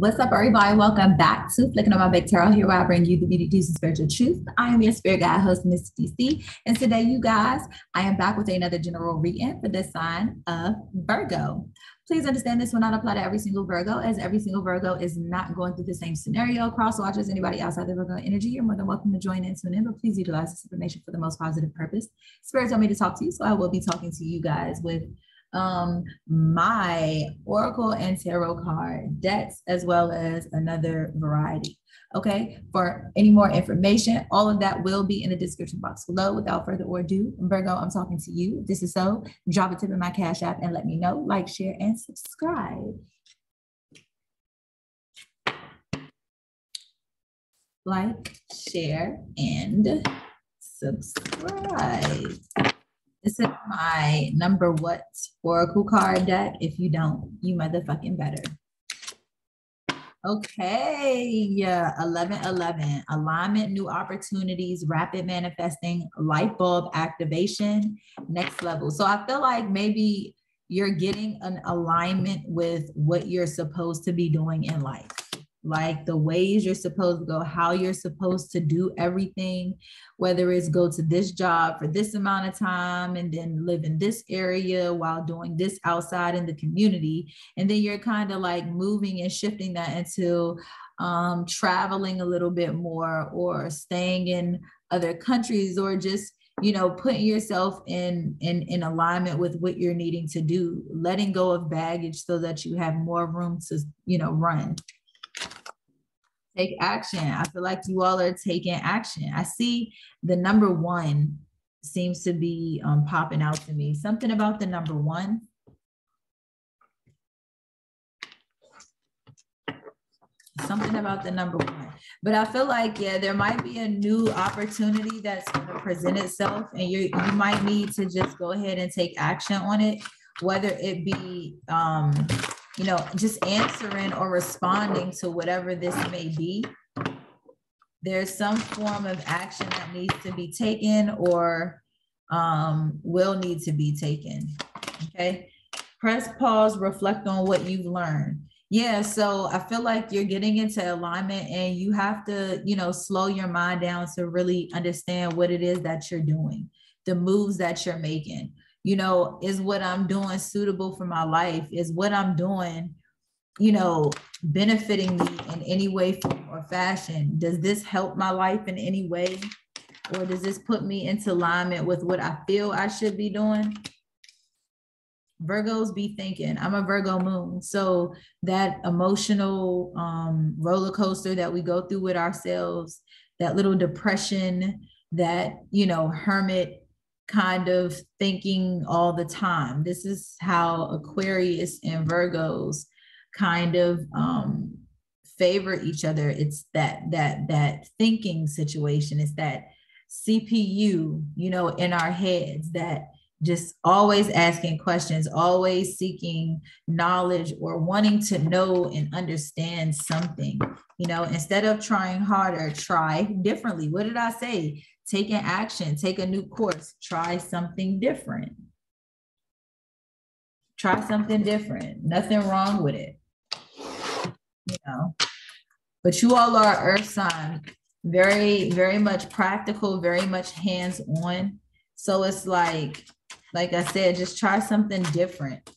What's up, everybody? Welcome back to Flickin on My Bic Tarot. Here where I bring you the beauty, juice, and spiritual truth. I am your spirit guide host, Miss DC. And today, you guys, I am back with another general reading for the sign of Virgo. Please understand this will not apply to every single Virgo, as every single Virgo is not going through the same scenario. Cross watchers, anybody outside the Virgo energy, you're more than welcome to join in, tune in, but please utilize this information for the most positive purpose. Spirit told me to talk to you, so I will be talking to you guys with um, my Oracle and Tarot card decks, as well as another variety. Okay, for any more information, all of that will be in the description box below. Without further ado, Virgo, I'm talking to you. This is so, drop a tip in my Cash App and let me know. Like, share, and subscribe. Like, share, and subscribe. This is my number what Oracle card deck. If you don't, you motherfucking better. Okay, yeah, 11 11. Alignment, new opportunities, rapid manifesting, light bulb activation, next level. So I feel like maybe you're getting an alignment with what you're supposed to be doing in life like the ways you're supposed to go, how you're supposed to do everything, whether it's go to this job for this amount of time and then live in this area while doing this outside in the community. And then you're kind of like moving and shifting that into um, traveling a little bit more or staying in other countries or just you know putting yourself in in in alignment with what you're needing to do letting go of baggage so that you have more room to you know run take action. I feel like you all are taking action. I see the number one seems to be um, popping out to me. Something about the number one. Something about the number one. But I feel like, yeah, there might be a new opportunity that's going to present itself, and you you might need to just go ahead and take action on it, whether it be um, you know, just answering or responding to whatever this may be, there's some form of action that needs to be taken or um, will need to be taken. Okay. Press pause, reflect on what you've learned. Yeah, so I feel like you're getting into alignment and you have to, you know, slow your mind down to really understand what it is that you're doing, the moves that you're making you know, is what I'm doing suitable for my life? Is what I'm doing, you know, benefiting me in any way, form, or fashion? Does this help my life in any way? Or does this put me into alignment with what I feel I should be doing? Virgos be thinking. I'm a Virgo moon. So that emotional um, roller coaster that we go through with ourselves, that little depression, that, you know, hermit kind of thinking all the time. This is how Aquarius and Virgos kind of um, favor each other. It's that that that thinking situation. It's that CPU, you know, in our heads that just always asking questions, always seeking knowledge or wanting to know and understand something. You know, instead of trying harder, try differently. What did I say? Take an action, take a new course, try something different. Try something different. Nothing wrong with it. You know, but you all are earth sign, very, very much practical, very much hands on. So it's like, like I said, just try something different.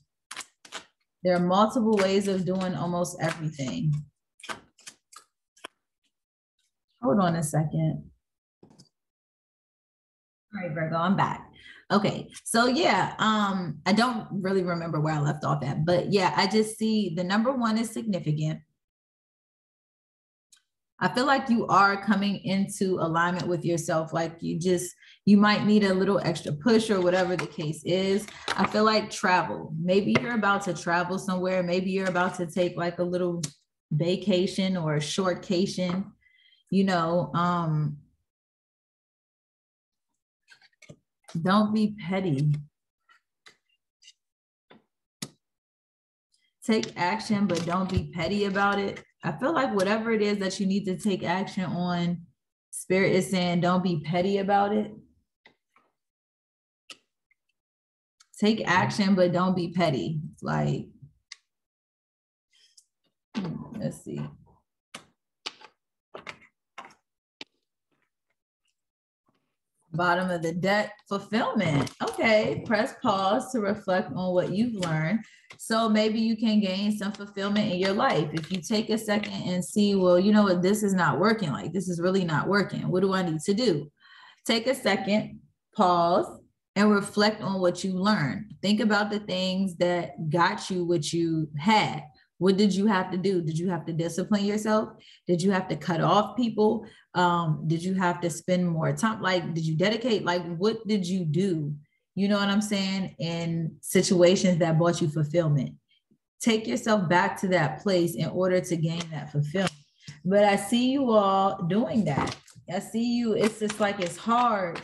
There are multiple ways of doing almost everything. Hold on a second. All right, Virgo, I'm back. Okay, so yeah, um, I don't really remember where I left off at, but yeah, I just see the number one is significant. I feel like you are coming into alignment with yourself. Like you just, you might need a little extra push or whatever the case is. I feel like travel. Maybe you're about to travel somewhere. Maybe you're about to take like a little vacation or a shortcation. You know, um, Don't be petty. Take action, but don't be petty about it. I feel like whatever it is that you need to take action on, Spirit is saying don't be petty about it. Take action, but don't be petty. Like, hmm, Let's see. Bottom of the deck, fulfillment. Okay, press pause to reflect on what you've learned. So maybe you can gain some fulfillment in your life. If you take a second and see, well, you know what, this is not working. Like, this is really not working. What do I need to do? Take a second, pause, and reflect on what you learned. Think about the things that got you what you had. What did you have to do? Did you have to discipline yourself? Did you have to cut off people? Um, did you have to spend more time? Like, did you dedicate? Like, what did you do? You know what I'm saying? In situations that brought you fulfillment. Take yourself back to that place in order to gain that fulfillment. But I see you all doing that. I see you, it's just like it's hard.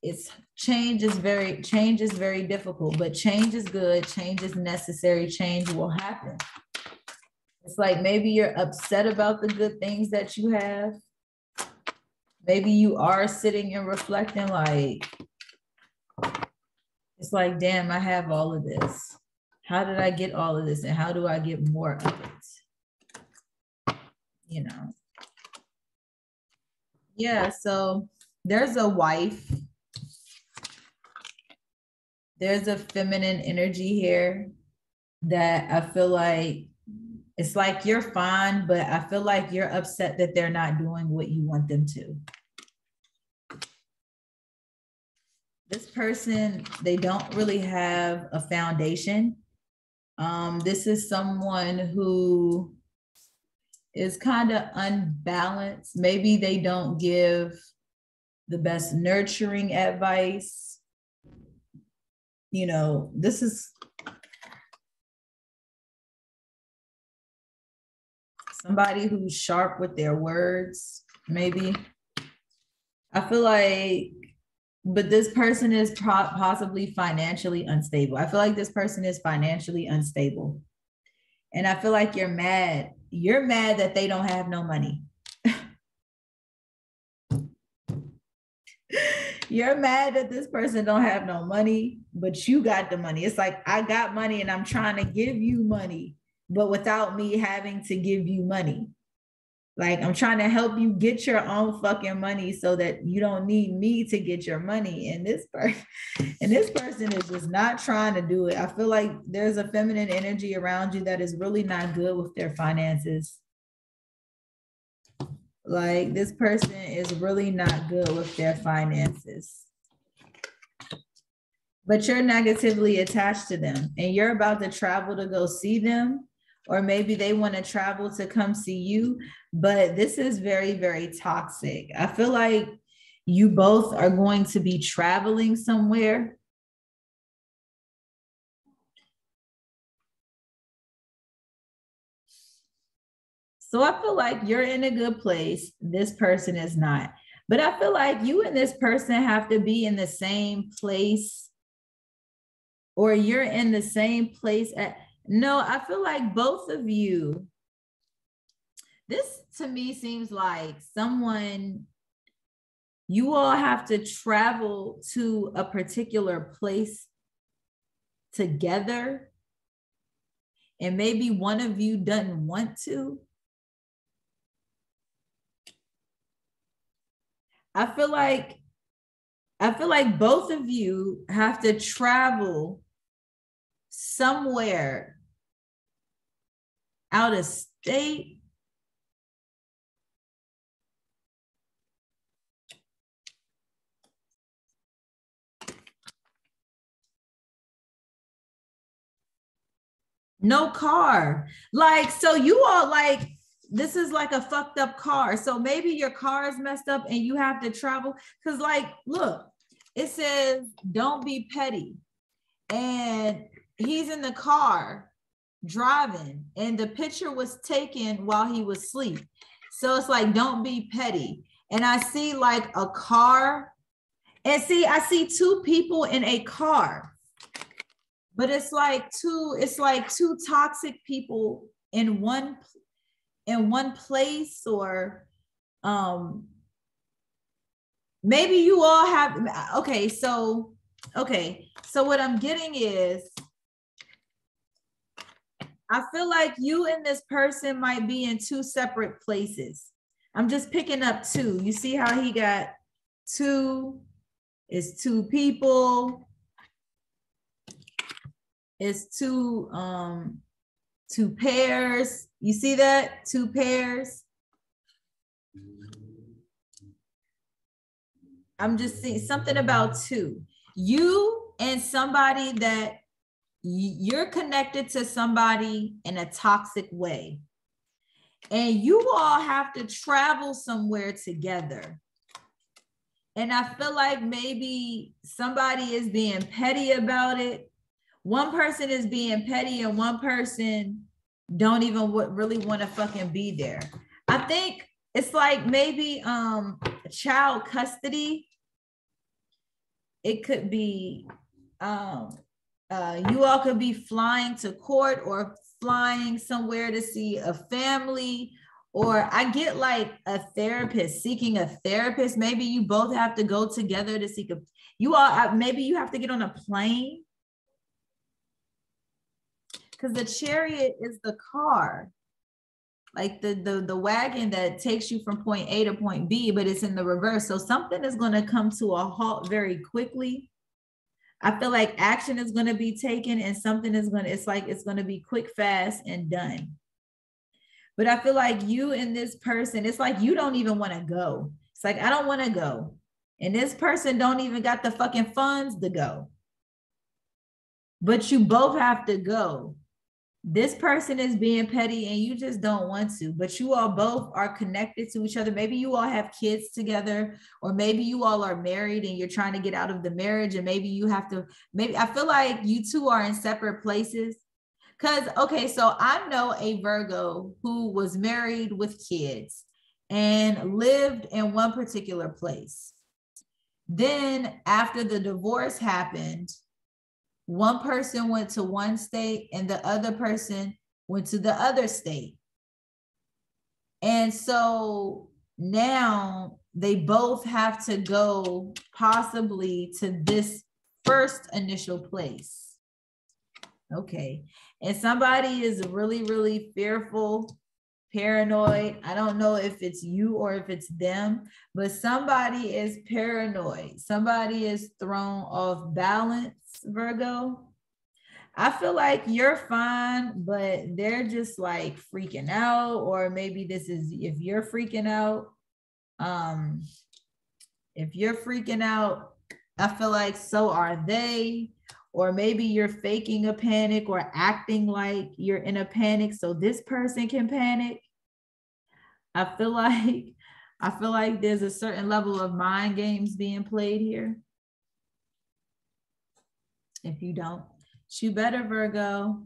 It's change is very change is very difficult, but change is good, change is necessary, change will happen. It's like maybe you're upset about the good things that you have. Maybe you are sitting and reflecting, like, it's like, damn, I have all of this. How did I get all of this? And how do I get more of it? You know. Yeah, so there's a wife. There's a feminine energy here that I feel like it's like you're fine, but I feel like you're upset that they're not doing what you want them to. This person, they don't really have a foundation. Um, this is someone who is kind of unbalanced. Maybe they don't give the best nurturing advice. You know, this is somebody who's sharp with their words, maybe. I feel like, but this person is pro- possibly financially unstable. I feel like this person is financially unstable. And I feel like you're mad. You're mad that they don't have no money. you're mad that this person don't have no money, but you got the money. It's like I got money and I'm trying to give you money but without me having to give you money. Like I'm trying to help you get your own fucking money so that you don't need me to get your money. And this person, and this person is just not trying to do it. I feel like there's a feminine energy around you that is really not good with their finances. Like this person is really not good with their finances. But you're negatively attached to them and you're about to travel to go see them or maybe they want to travel to come see you. But this is very, very toxic. I feel like you both are going to be traveling somewhere. So I feel like you're in a good place. This person is not. But I feel like you and this person have to be in the same place, or you're in the same place at no, I feel like both of you, this to me seems like someone, you all have to travel to a particular place together. And maybe one of you doesn't want to. I feel like I feel like both of you have to travel somewhere out of state. No car. Like, so you all like, this is like a fucked up car. So maybe your car is messed up and you have to travel. Cause like, look, it says, don't be petty. And he's in the car driving and the picture was taken while he was asleep. So it's like, don't be petty. And I see like a car and see, I see two people in a car, but it's like two, it's like two toxic people in one, in one place or, um, maybe you all have, okay. So, okay. So what I'm getting is I feel like you and this person might be in two separate places. I'm just picking up two. You see how he got two is two people. It's two um two pairs. You see that? Two pairs. I'm just seeing something about two. You and somebody that you're connected to somebody in a toxic way. And you all have to travel somewhere together. And I feel like maybe somebody is being petty about it. One person is being petty and one person don't even really want to fucking be there. I think it's like maybe um child custody. It could be um uh, you all could be flying to court or flying somewhere to see a family or I get like a therapist seeking a therapist. Maybe you both have to go together to seek a. You all uh, maybe you have to get on a plane because the chariot is the car, like the the the wagon that takes you from point A to point B, but it's in the reverse. So something is going to come to a halt very quickly I feel like action is going to be taken and something is going to, it's like it's going to be quick, fast, and done. But I feel like you and this person, it's like you don't even want to go. It's like, I don't want to go. And this person don't even got the fucking funds to go. But you both have to go this person is being petty and you just don't want to, but you all both are connected to each other. Maybe you all have kids together, or maybe you all are married and you're trying to get out of the marriage, and maybe you have to. Maybe I feel like you two are in separate places. Because, okay, so I know a Virgo who was married with kids and lived in one particular place. Then, after the divorce happened, one person went to one state and the other person went to the other state. And so now they both have to go possibly to this first initial place. Okay. And somebody is really, really fearful paranoid. I don't know if it's you or if it's them, but somebody is paranoid. Somebody is thrown off balance, Virgo. I feel like you're fine, but they're just like freaking out, or maybe this is if you're freaking out. Um, if you're freaking out, I feel like so are they or maybe you're faking a panic or acting like you're in a panic so this person can panic i feel like i feel like there's a certain level of mind games being played here if you don't. You better virgo